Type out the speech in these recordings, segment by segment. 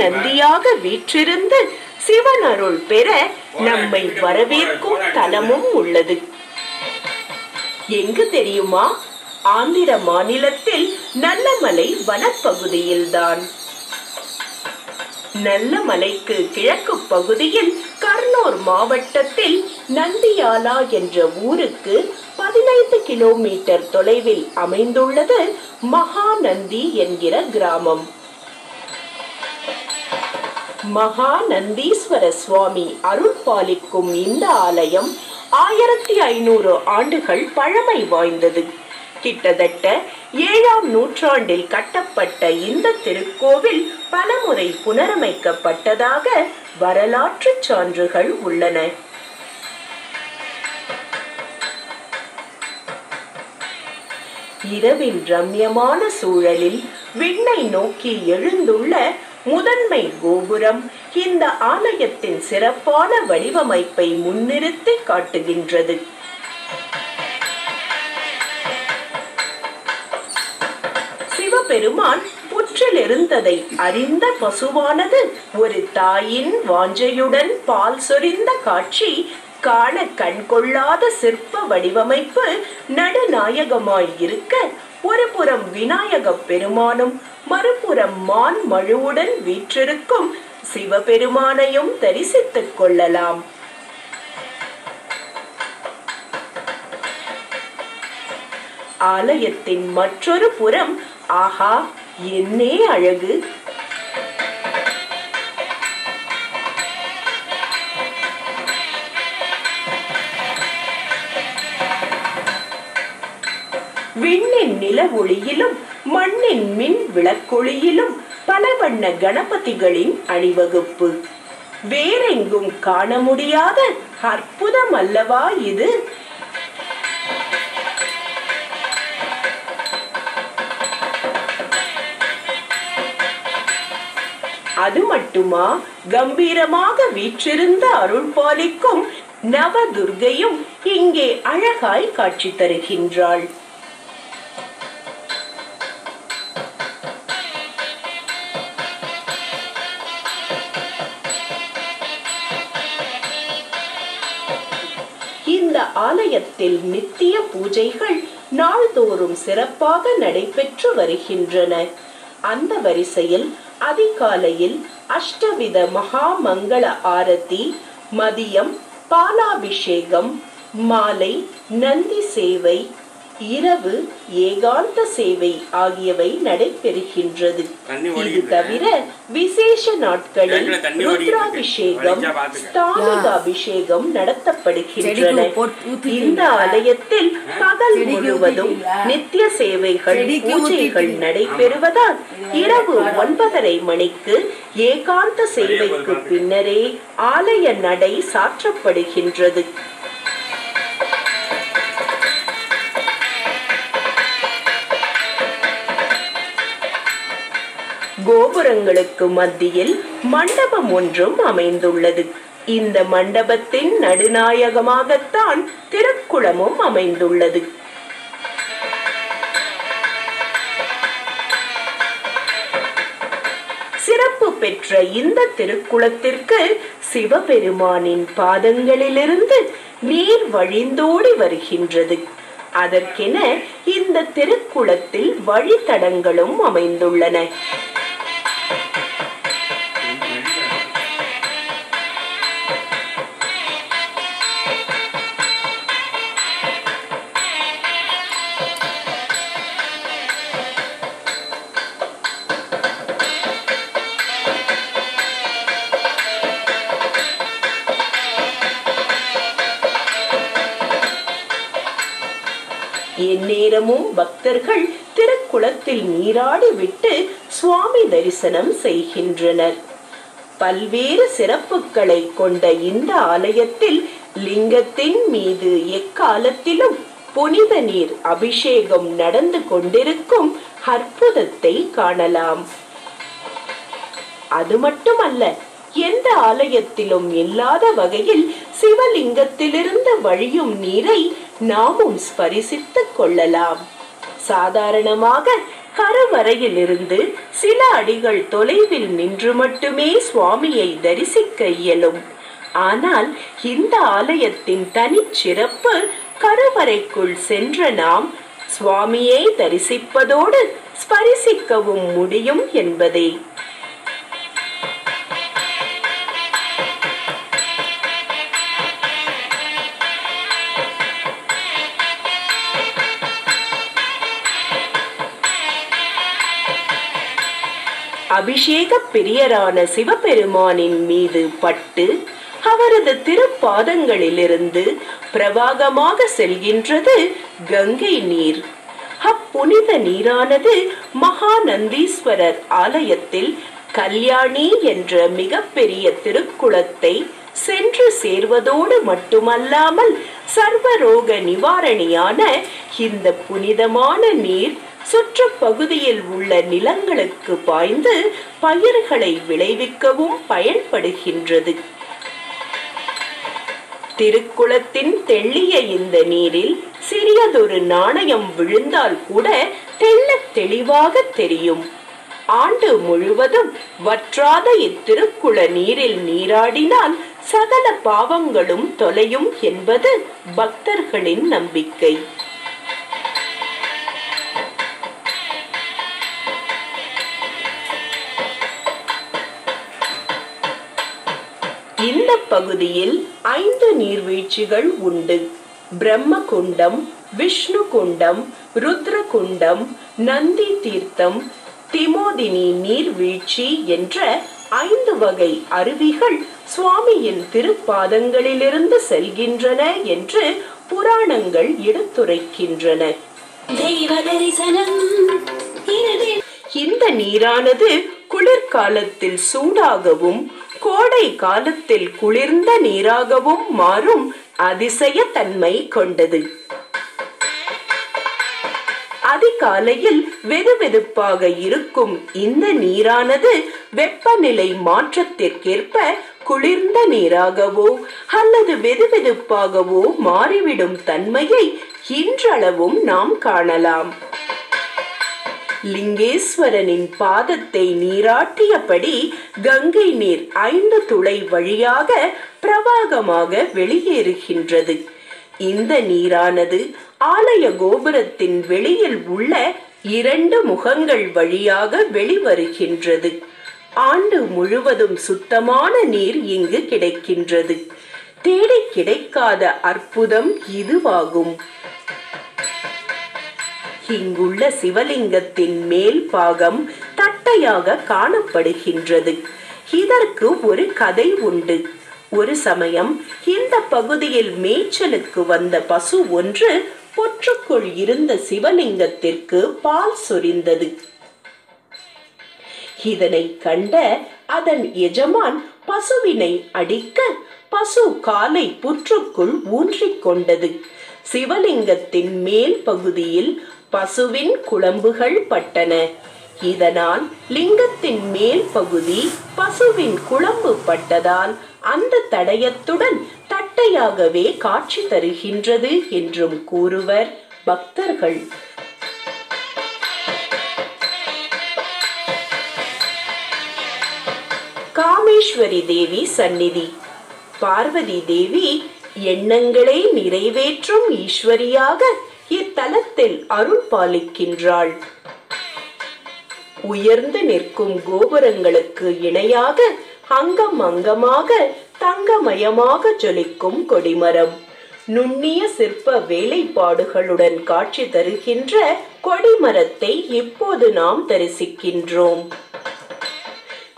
நந்தியாக வீற்றிருந்து சிவன் அருள் பெற நம்மை வரவேற்கும் தலமும் உள்ளது. எங்கு தெரியுமா? ஆந்திர மாநிலத்தில் நல்லமலை வனப்பகுதியில்தான். நல்லமலைக்கு கிழக்கு பகுதியில் கர்னூர் மாவட்டத்தில் நந்தியாலா என்ற ஊருக்கு பதினைந்து கிலோமீட்டர் தொலைவில் அமைந்துள்ளது மகாநந்தி என்கிற கிராமம். மகா நந்தீஸ்வர சுவாமி அருள் பாலிக்கும் இந்த ஆலயம் ஆயிரத்தி ஐநூறு ஆண்டுகள் பழமை வாய்ந்தது. கிட்டத்தட்ட ஏழாம் நூற்றாண்டில் கட்டப்பட்ட இந்த திருக்கோவில் பலமுறை புனரமைக்கப்பட்டதாக வரலாற்று சான்றுகள் உள்ளன. இரவின் ரம்யமான சூழலில் விண்ணை நோக்கி எழுந்துள்ள முதன்மை கோபுரம் இந்த ஆலயத்தின் சிறப்பான வடிவமைப்பை முன்னிறுத்தி காட்டுகின்றது. சிவபெருமான் புற்றில் இருந்ததை அறிந்த பசுவானது ஒரு தாயின் வாஞ்சையுடன் பால் சொரிந்த காட்சி காண கண்கொள்ளாத சிற்ப வடிவமைப்பு நடுநாயகமாய் இருக்க ஒரு புறம் விநாயக பெருமானும் மறுபுறம் மான் மழுவுடன் வீற்றிருக்கும் சிவபெருமானையும் தரிசித்துக் கொள்ளலாம். ஆலயத்தின் மற்றொரு புறம் ஆஹா என்னே அழகு. விண்ணின் நில ஒளியிலும் மண்ணின் மின் விளக்கொளியிலும் பல வண்ண கணபதிகளின் அணிவகுப்பு. வேறெங்கும் காண முடியாத அற்புதம் அல்லவா இது. அது மட்டுமா? கம்பீரமாக வீற்றிருந்த அருள் பாலிக்கும் நவதுர்கையும் இங்கே அழகாய் காட்சி தருகின்றாள். ஆலயத்தில் நித்திய பூஜைகள் நாள்தோறும் சிறப்பாக நடைபெற்று வருகின்றன. அந்த வரிசையில் அதிகாலையில் அஷ்டவித மகாமங்கள ஆரத்தி மதியம் பாலாபிஷேகம் மாலை நந்தி சேவை இரவு ஏகாந்த சேவை ஆகியவை நடைபெறுகின்றது இது தவிர விசேஷ நாட்களில். ருத்ராபிஷேகம் வடிஞ்சா பாத்துக்க. ஸ்தானிக அபிஷேகம் நடத்தப்படுகின்றன? இந்த ஆலயத்தில் பகல் முழுவதும்? நித்திய சேவைகள் பூஜைகள். நடைபெறுவதால் இரவு ஒன்பதரை மணிக்கு ஏகாந்த சேவைக்கு பின்னரே ஆலய நடை சாற்றப்படுகின்றது கோபுரங்களுக்கு மத்தியில் மண்டபம் ஒன்றும் அமைந்துள்ளது. இந்த மண்டபத்தின் நடுநாயகமாகத்தான் திருக்குளமும் அமைந்துள்ளது. சிறப்பு பெற்ற இந்த திருக்குளத்திற்கு சிவபெருமானின் பாதங்களிலிருந்து நீர் வழிந்தோடி வருகின்றது. அதற்கென இந்த திருக்குளத்தில் வழித்தடங்களும் அமைந்துள்ளன. தினமும் பக்தர்கள் திருக்குளத்தில் நீராடி விட்டு சுவாமி தரிசனம் செய்கின்றனர். பல்வேறு சிறப்புகளை கொண்ட இந்த ஆலயத்தில் லிங்கத்தின் மீது எக்காலத்திலும் புனித நீர் அபிஷேகம் நடந்து கொண்டிருக்கும் அற்புதத்தை காணலாம். அது மட்டுமல்ல எந்த ஆலயத்திலும் இல்லாத வகையில் சிவலிங்கத்திலிருந்து வழியும் நீரை நாமும் ஸ்பரிசித்துக் கொள்ளலாம். சாதாரணமாக கருவறையிலிருந்து சில அடிகள் தொலைவில் நின்று மட்டுமே சுவாமியை தரிசிக்க இயலும். ஆனால் இந்த ஆலயத்தின் தனிச்சிறப்பு கருவறைக்குள் சென்ற நாம் சுவாமியை தரிசிப்பதோடு ஸ்பரிசிக்கவும் முடியும் என்பதே. அபிஷேக பிரியரான சிவபெருமானின் மீது பட்டு அவரது திருப்பாதங்களிலிருந்து பிரவாகமாக செல்கின்றது கங்கை நீர். அப்புனித நீரானது மகாநந்தீஸ்வரர் ஆலயத்தில் கல்யாணி என்ற மிகப்பெரிய திருக்குளத்தை சென்று சேர்வதோடு மட்டுமல்லாமல் சர்வரோக நிவாரணியான இந்த புனிதமான நீர் சுற்று பகுதியில் உள்ள நிலங்களுக்கு பாய்ந்து பயிர்களை விளைவிக்கவும் பயன்படுகின்றது. திருக்குளத்தின் தெள்ளிய இந்த நீரில் சிறியதொரு நாணயம் விழுந்தால் கூட தெள்ள தெளிவாக தெரியும். ஆண்டு முழுவதும் வற்றாத இத்திருக்குள நீரில் நீராடினால் சகல பாவங்களும் தொலையும் என்பது பக்தர்களின் நம்பிக்கை. இந்த பகுதியில் ஐந்து நீர்வீழ்ச்சிகள் உண்டு. பிரம்ம குண்டம் விஷ்ணு குண்டம் ருத்ர குண்டம் நந்தி தீர்த்தம் திமோதினி நீர்வீழ்ச்சி என்ற ஐந்து வகை அருவிகள் சுவாமியின் திருப்பாதங்களிலிருந்து செல்கின்றன என்று புராணங்கள் எடுத்துரைக்கின்றன. இந்த நீரானது குளிர்காலத்தில் சூடாகவும் கோடை காலத்தில் குளிர்ந்த நீராகவும் மாறும் அதிசய தன்மை கொண்டது. அதிகாலையில் வெதுவெதுப்பாக இருக்கும் இந்த நீரானது வெப்பநிலை மாற்றத்திற்கேற்ப குளிர்ந்த நீராகவோ அல்லது வெதுவெதுப்பாகவோ மாறிவிடும் தன்மையை இன்றளவும் நாம் காணலாம். லிங்கேஸ்வரனின் பாதத்தை நீராட்டியபடி கங்கை நீர் ஐந்து துளை வழியாக பிரவாகமாக வெளியேறுகின்றது. இந்த நீரானது ஆலய கோபுரத்தின் வெளியில் உள்ள இரண்டு முகங்கள் வழியாக வெளிவருகின்றது. ஆண்டு முழுவதும் சுத்தமான நீர் இங்கு கிடைக்கின்றது. தேடி கிடைக்காத அற்புதம் இதுவாகும். இங்குள்ள சிவலிங்கத்தின் மேல் பாகம் தட்டையாக காணப்படுகின்றது. இதற்கு ஒரு கதை உண்டு. ஒரு சமயம் இந்த பகுதியில் மேய்ச்சலுக்கு வந்த பசு ஒன்று பொற்றுக்குள் இருந்த சிவலிங்கத்திற்கு பால் சொரிந்தது. இதனை கண்ட அதன் எஜமான் பசுவினை அடிக்க பசு காலை புற்றுக்குள் ஊன்றிக் கொண்டது. சிவலிங்கத்தின் மேல் பகுதியில் பசுவின் குழம்புகள் பட்டன. இதனால் லிங்கத்தின் மேல் பகுதி பசுவின் குழம்பு பட்டதால் அந்த தடயத்துடன் தட்டையாகவே காட்சி தருகின்றது என்றும் கூறுவர் பக்தர்கள். காமேஸ்வரி தேவி சந்நிதி. பார்வதி தேவி எண்ணங்களை நிறைவேற்றும் ஈஸ்வரியாக இத்தலத்தில் அருள் பாலிக்கின்றாள் உயர்ந்து நிற்கும் கோபுரங்களுக்கு இணையாக அங்கம் அங்கமாக தங்கமயமாக ஜொலிக்கும் கொடிமரம். நுண்ணிய சிற்ப வேலைப்பாடுகளுடன் காட்சி தருகின்ற கொடிமரத்தை இப்போது நாம் தரிசிக்கின்றோம்.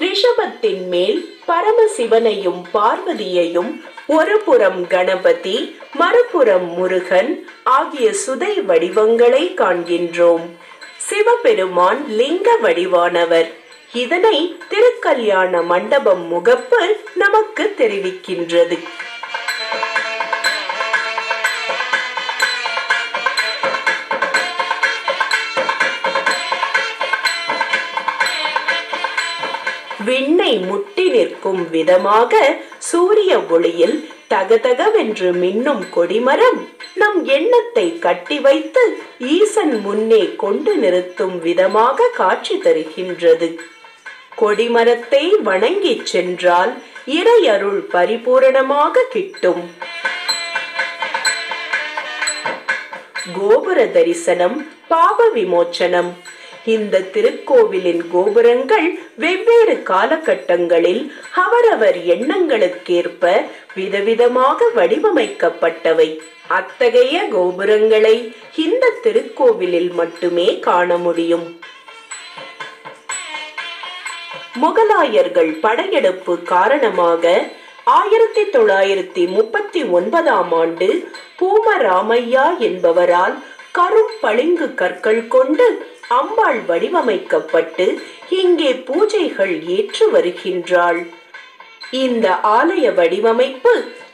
ரிஷபத்தின் மேல் பரமசிவனையும் பார்வதியையும் ஒரு புறம் கணபதி மறுபுறம் முருகன் ஆகிய சுதை வடிவங்களை காண்கின்றோம். சிவபெருமான் லிங்க வடிவானவர். இதனை திருக்கல்யாண மண்டபம் முகப்பு நமக்கு தெரிவிக்கின்றது. விண்ணை முட்டி நிற்கும் விதமாக சூரிய ஒளியில் தகதகவென்று மின்னும் கொடிமரம் நம் எண்ணத்தை கட்டி வைத்து ஈசன் முன்னே கொண்டு நிறுத்தும் விதமாக காட்சி தருகின்றது. கொடிமரத்தை வணங்கிச் சென்றால் இறையருள் பரிபூரணமாக கிட்டும். கோபுர தரிசனம் பாப விமோச்சனம் இந்த திருக்கோவிலின் கோபுரங்கள் வெவ்வேறு காலகட்டங்களில் அவரவர் எண்ணங்களுக்கேற்ப விதவிதமாக வடிவமைக்கப்பட்டவை. அத்தகைய கோபுரங்களை இந்த திருக்கோவிலில் மட்டுமே காண முடியும். முகலாயர்கள் படையெடுப்பு காரணமாக ஆயிரத்தி தொள்ளாயிரத்தி முப்பத்தி ஒன்பதாம் ஆண்டு பூமராமையா என்பவரால் கரும் பளிங்கு கற்கள் கொண்டு அம்பாள் வடிவமைக்கப்பட்டு இங்கே பூஜைகள் ஏற்று வருகின்றாள். இந்த ஆலய வடிவமைப்பு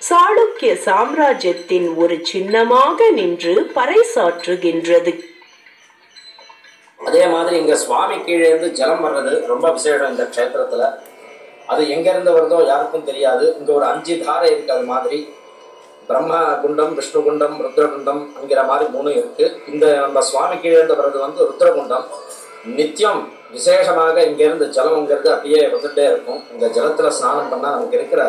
சாளுக்கிய சாம்ராஜ்யத்தின் ஒரு சின்னமாக நின்று பறைசாற்றுகின்றது. அதே மாதிரி இங்க சுவாமி கீழே இருந்து ஜலம் வர்றது ரொம்ப விசேஷம் இந்த க்ஷேத்திரத்துல. அது எங்க இருந்து வருதோ யாருக்கும் தெரியாது. இங்க ஒரு அஞ்சு தாரை இருக்கு அது மாதிரி. பிரம்மா குண்டம் விஷ்ணு குண்டம் ருத்ரகுண்டம் என்கிற மாதிரி மூணு இருக்கு. இந்த நம்ம சுவாமி கீழே இருந்து வர்றது வந்து ருத்ரகுண்டம் நித்தியம் விசேஷமாக இங்கிருந்து ஜலம்ங்கிறது அப்படியே வந்துட்டே இருக்கும். இந்த ஜலத்துல ஸ்நானம் பண்ணா நமக்கு இருக்கிற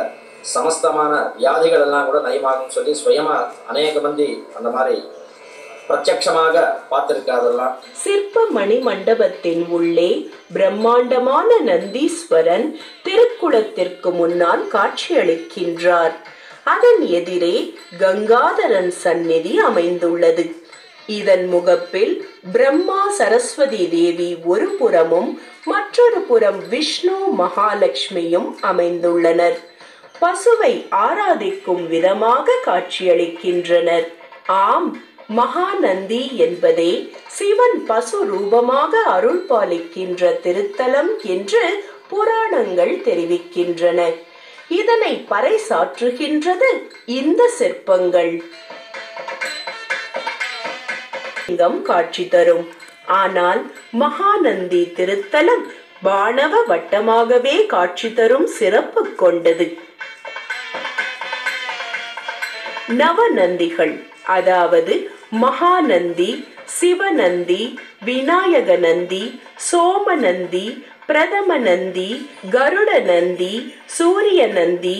சமஸ்தமான வியாதிகள் எல்லாம் கூட நயமாகும் சொல்லி சுயமா அநேக மந்தி அந்த மாதிரி பிரத்யமாக பார்த்திருக்காதெல்லாம். சிற்ப மணி மண்டபத்தின் உள்ளே பிரம்மாண்டமான நந்தீஸ்வரன் திருக்குளத்திற்கு முன்னால் காட்சியளிக்கின்றார். அதன் எதிரே கங்காதரன் சந்நிதி அமைந்துள்ளது. இதன் முகப்பில் பிரம்மா சரஸ்வதி தேவி ஒரு புறமும் மற்றொரு புறம் விஷ்ணு மகாலட்சுமியும் அமைந்துள்ளனர். பசுவை ஆராதிக்கும் விதமாக காட்சியளிக்கின்றனர். ஆம் மகாநந்தி என்பதே சிவன் பசு ரூபமாக அருள் பாலிக்கின்ற திருத்தலம் என்று புராணங்கள் தெரிவிக்கின்றன. இதனை பறைசாற்றுகின்றது இந்த சிற்பங்கள். லிங்கம் காட்சி தரும். ஆனால் மகாநந்தி திருத்தலம் வானவ வட்டமாகவே காட்சி தரும் சிறப்பு கொண்டது. நவநந்திகள் அதாவது மகாநந்தி சிவநந்தி விநாயக நந்தி சோமநந்தி பிரதம நந்தி கருட நந்தி சூரிய நந்தி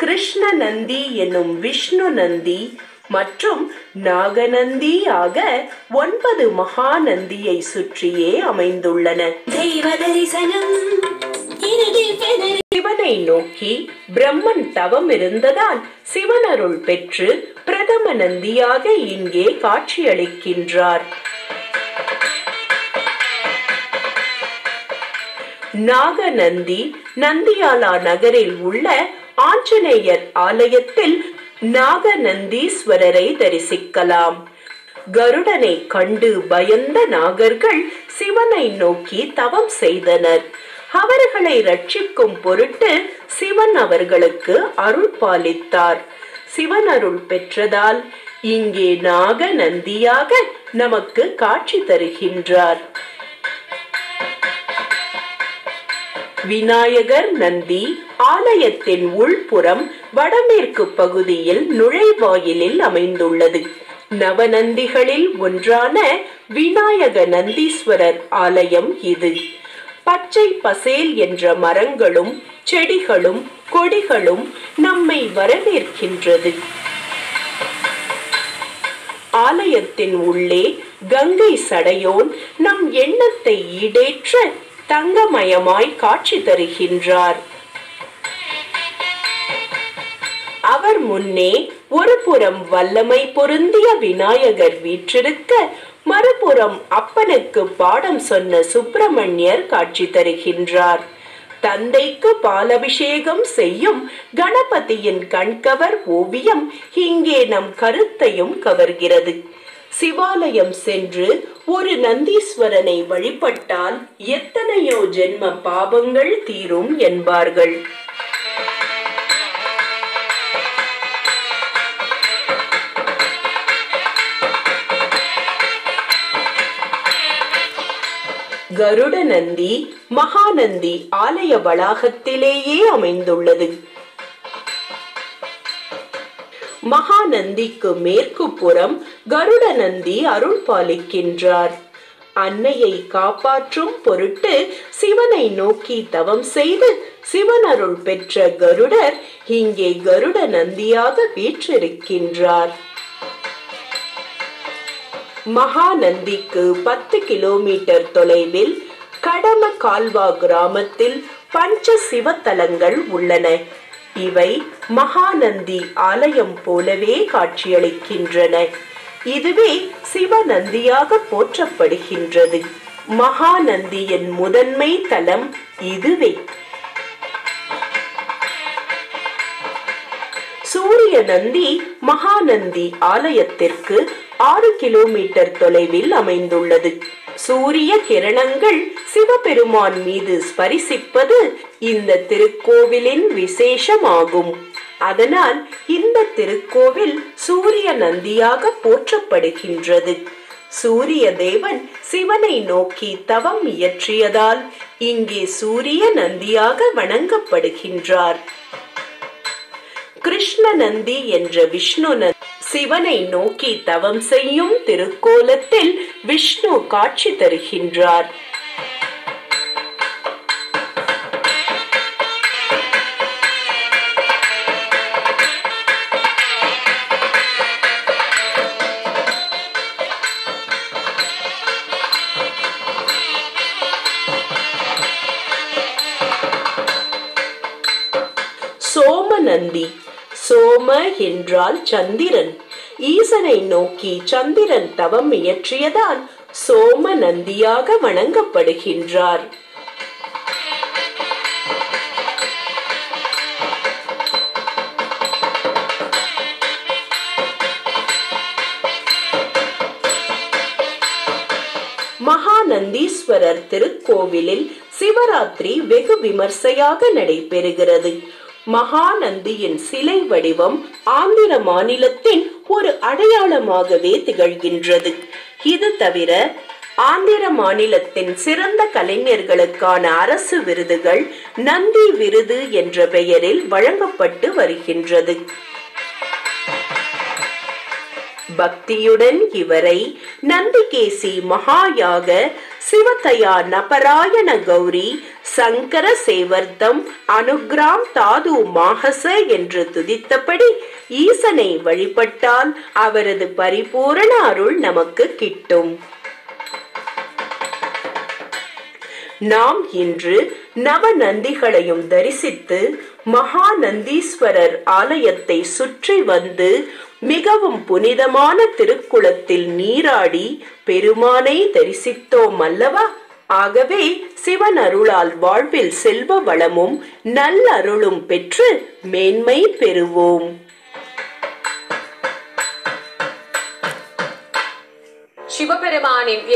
கிருஷ்ண நந்தி என்னும் விஷ்ணு நந்தி மற்றும் நாகநந்தி ஆக ஒன்பது மகாநந்தியை சுற்றியே அமைந்துள்ளன. சிவனை நோக்கி பிரம்மன் தவம் இருந்ததால் சிவனருள் பெற்று பிரதம நந்தியாக இங்கே காட்சியளிக்கின்றார். நாகநந்தி நந்தியாலா நகரில் உள்ள ஆஞ்சநேயர் ஆலயத்தில் நாகநந்தீஸ்வரரை தரிசிக்கலாம். கருடனை கண்டு பயந்த நாகர்கள் சிவனை நோக்கி தவம் செய்தனர். அவர்களை ரட்சிக்கும் பொருட்டு சிவன் அவர்களுக்கு அருள் பாலித்தார். சிவன் அருள் பெற்றதால் இங்கே நாக நந்தியாக நமக்கு காட்சி தருகின்றார். விநாயகர் நந்தி ஆலயத்தின் உள்புறம் வடமேற்கு பகுதியில் நுழைவாயிலில் அமைந்துள்ளது. நவநந்திகளில் ஒன்றான விநாயக நந்தீஸ்வரர் ஆலயம் இது. பச்சை பசேல் என்ற மரங்களும் செடிகளும் கொடிகளும் நம்மை வரவேற்கின்றது. ஆலயத்தின் உள்ளே கங்கை சடையோன் நம் எண்ணத்தை ஈடேற்ற தங்கமயமாய் காட்சி தருகின்றார். அவர் முன்னே ஒரு புறம் வல்லமை பொருந்திய விநாயகர் வீற்றிருக்க மறுபுறம் அப்பனுக்கு பாடம் சொன்ன சுப்பிரமணியர் காட்சி தருகின்றார். தந்தைக்கு பாலபிஷேகம் செய்யும் கணபதியின் கண்கவர் ஓவியம் இங்கே நம் கருத்தையும் கவர்கிறது. சிவாலயம் சென்று ஒரு நந்தீஸ்வரனை வழிபட்டால் எத்தனையோ ஜென்ம பாபங்கள் தீரும் என்பார்கள். கருட நந்தி மகாநந்தி ஆலய வளாகத்திலேயே அமைந்துள்ளது. மகாநந்திக்கு மேற்கு புறம் கருட நந்தி அருள் பாலிக்கின்றார் அன்னையை காப்பாற்றும் பொருட்டு சிவனை நோக்கி தவம் செய்து சிவனருள் பெற்ற கருடர் இங்கே கருட நந்தியாக வீற்றிருக்கின்றார். மகாநந்திக்கு பத்து கிலோமீட்டர் தொலைவில் கடம கால்வா கிராமத்தில் பஞ்ச சிவத்தலங்கள் உள்ளன. இவை மகாநந்தி ஆலயம் போலவே காட்சியளிக்கின்றன. இதுவே சிவநந்தியாக போற்றப்படுகின்றது. மகாநந்தியின் முதன்மை தலம் இதுவே. சூரிய நந்தி மகாநந்தி ஆலயத்திற்கு ஆறு கிலோமீட்டர் தொலைவில் அமைந்துள்ளது. சூரிய கிரணங்கள் சிவபெருமான் மீது ஸ்பரிசிப்பது இந்த திருக்கோவிலின் விசேஷமாகும். அதனால் இந்த திருக்கோவில் சூரிய நந்தியாக போற்றப்படுகின்றது. சூரிய தேவன் சிவனை நோக்கி தவம் இயற்றியதால் இங்கே சூரிய நந்தியாக வணங்கப்படுகின்றார். கிருஷ்ண நந்தி என்ற விஷ்ணு நந்தி சிவனை நோக்கி தவம் செய்யும் திருக்கோலத்தில் விஷ்ணு காட்சி தருகின்றார். சோமநந்தி சோம என்றால் சந்திரன். ஈசனை நோக்கி சந்திரன் தவம் இயற்றியதால் சோம நந்தியாக வணங்கப்படுகின்றார். மகாநந்தீஸ்வரர் திருக்கோவிலில் சிவராத்திரி வெகு விமர்சையாக நடைபெறுகிறது. மகாநந்தியின் சிலை வடிவம் ஆந்திர மாநிலத்தின் ஒரு அடையாளமாகவே திகழ்கின்றது. இது தவிர ஆந்திர மாநிலத்தின் சிறந்த கலைஞர்களுக்கான அரசு விருதுகள் நந்தி விருது என்ற பெயரில் வழங்கப்பட்டு வருகின்றது. பக்தியுடன் இவரை நந்திகேசி மகாயாக சிவதயா நபராயண கௌரி சங்கர சேவர்த்தம் அனுகிராம் தாது மாகச என்று துதித்தபடி ஈசனை வழிபட்டால் அவரது பரிபூரண அருள் நமக்கு கிட்டும். நாம் இன்று நவ நந்திகளையும் தரிசித்து மகாநந்தீஸ்வரர் ஆலயத்தை சுற்றி வந்து மிகவும் புனிதமான திருக்குளத்தில் நீராடி பெருமானை தரிசித்தோம் அல்லவா? ஆகவே சிவன் அருளால் வாழ்வில் செல்வ வளமும் நல்ல அருளும் பெற்று மேன்மை பெறுவோம். சிவபெருமானின்